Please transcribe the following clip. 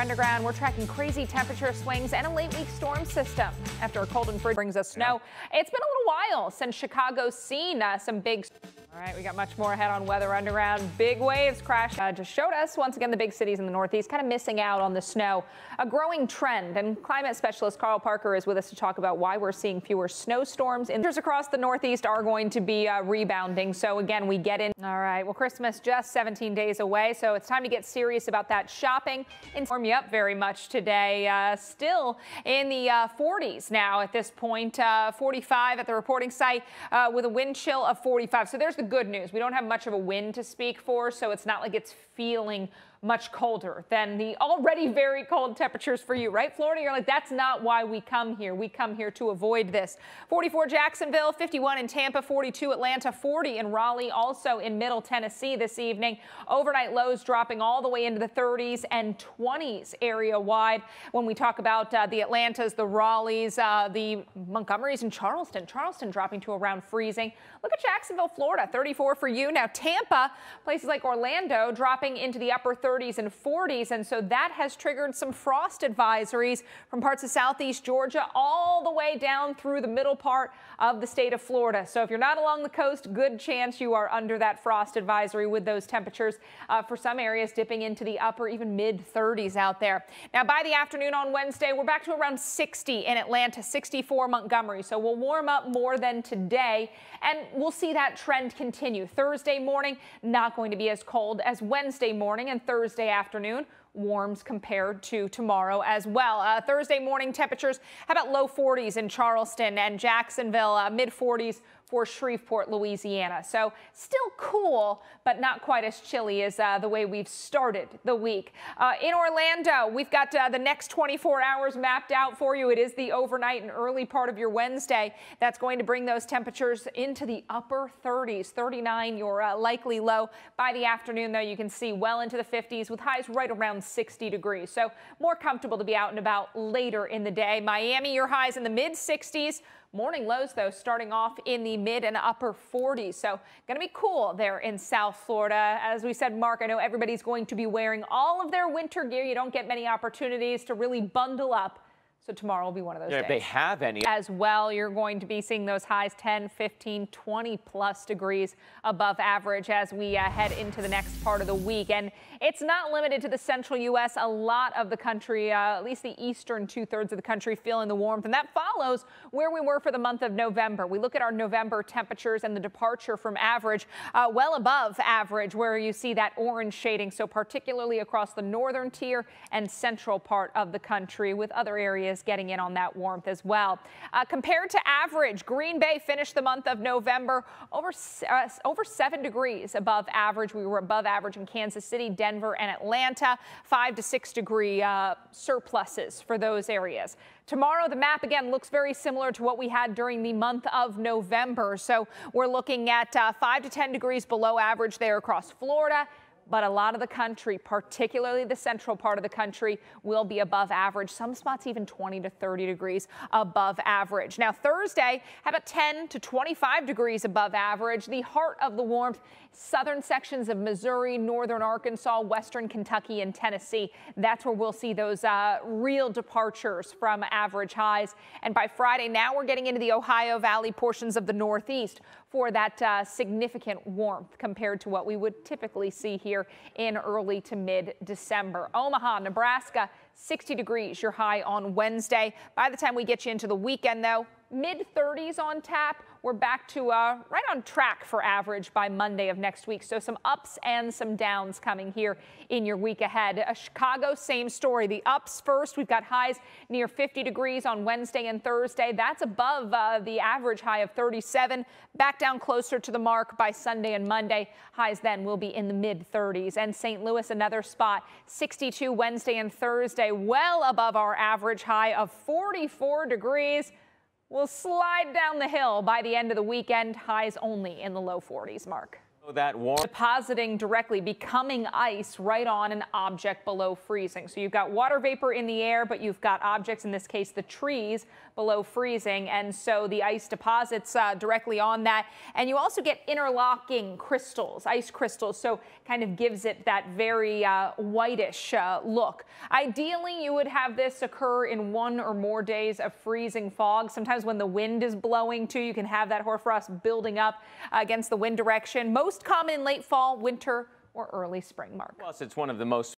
Underground, we're tracking crazy temperature swings and a late week storm system. After a cold and free brings us snow, it's been a little while since Chicago's seen uh, some big. All right, we got much more ahead on Weather Underground. Big waves crash uh, just showed us once again the big cities in the Northeast kind of missing out on the snow. A growing trend, and climate specialist Carl Parker is with us to talk about why we're seeing fewer snowstorms. Temperatures across the Northeast are going to be uh, rebounding. So again, we get in. All right, well, Christmas just 17 days away, so it's time to get serious about that shopping. Inform you up very much today. Uh, still in the 40s uh, now at this point, uh, 45 at the reporting site uh, with a wind chill of 45. So there's the good news. We don't have much of a wind to speak for, so it's not like it's feeling much colder than the already very cold temperatures for you, right? Florida, you're like, that's not why we come here. We come here to avoid this. 44 Jacksonville, 51 in Tampa, 42 Atlanta, 40 in Raleigh, also in Middle Tennessee this evening. Overnight lows dropping all the way into the 30s and 20s area wide. When we talk about uh, the Atlantas, the Raleighs, uh, the Montgomerys and Charleston, Charleston dropping to around freezing. Look at Jacksonville, Florida, 34 for you. Now Tampa, places like Orlando dropping into the upper 30s 30s and 40s. And so that has triggered some frost advisories from parts of southeast Georgia all the way down through the middle part of the state of Florida. So if you're not along the coast, good chance you are under that frost advisory with those temperatures uh, for some areas dipping into the upper, even mid 30s out there. Now, by the afternoon on Wednesday, we're back to around 60 in Atlanta, 64 Montgomery. So we'll warm up more than today, and we'll see that trend continue. Thursday morning, not going to be as cold as Wednesday morning and Thursday Thursday afternoon warms compared to tomorrow as well. Uh, Thursday morning temperatures, how about low 40s in Charleston and Jacksonville, uh, mid 40s for Shreveport, Louisiana. So still cool, but not quite as chilly as uh, the way we've started the week. Uh, in Orlando, we've got uh, the next 24 hours mapped out for you. It is the overnight and early part of your Wednesday. That's going to bring those temperatures into the upper 30s, 39 your uh, likely low. By the afternoon, though, you can see well into the 50s with highs right around 60 degrees. So more comfortable to be out and about later in the day. Miami, your highs in the mid 60s. Morning lows, though, starting off in the mid and upper 40s. So going to be cool there in South Florida. As we said, Mark, I know everybody's going to be wearing all of their winter gear. You don't get many opportunities to really bundle up so tomorrow will be one of those yeah, days. If they have any. As well, you're going to be seeing those highs 10, 15, 20 plus degrees above average as we uh, head into the next part of the week. And it's not limited to the central U.S. A lot of the country, uh, at least the eastern two thirds of the country, feeling the warmth. And that follows where we were for the month of November. We look at our November temperatures and the departure from average, uh, well above average, where you see that orange shading. So particularly across the northern tier and central part of the country with other areas is getting in on that warmth as well. Uh, compared to average, Green Bay finished the month of November over, uh, over seven degrees above average. We were above average in Kansas City, Denver, and Atlanta. Five to six degree uh, surpluses for those areas. Tomorrow, the map again looks very similar to what we had during the month of November. So we're looking at uh, 5 to 10 degrees below average there across Florida but a lot of the country, particularly the central part of the country, will be above average. Some spots even 20 to 30 degrees above average. Now, Thursday, about 10 to 25 degrees above average? The heart of the warmth, southern sections of Missouri, northern Arkansas, western Kentucky, and Tennessee. That's where we'll see those uh, real departures from average highs. And by Friday, now we're getting into the Ohio Valley portions of the Northeast for that uh, significant warmth compared to what we would typically see here in early to mid December. Omaha, Nebraska, 60 degrees, your high on Wednesday. By the time we get you into the weekend, though, mid 30s on tap. We're back to uh, right on track for average by Monday of next week. So some ups and some downs coming here in your week ahead. Chicago, same story. The ups first. We've got highs near 50 degrees on Wednesday and Thursday. That's above uh, the average high of 37. Back down closer to the mark by Sunday and Monday. Highs then will be in the mid 30s. And St. Louis, another spot, 62 Wednesday and Thursday, well above our average high of 44 degrees will slide down the hill by the end of the weekend. Highs only in the low 40s mark. That warm depositing directly, becoming ice right on an object below freezing. So you've got water vapor in the air, but you've got objects, in this case, the trees below freezing. And so the ice deposits uh, directly on that. And you also get interlocking crystals, ice crystals. So kind of gives it that very uh, whitish uh, look. Ideally, you would have this occur in one or more days of freezing fog. Sometimes when the wind is blowing too, you can have that hoarfrost building up against the wind direction. Most most common in late fall, winter, or early spring, Mark. Plus, it's one of the most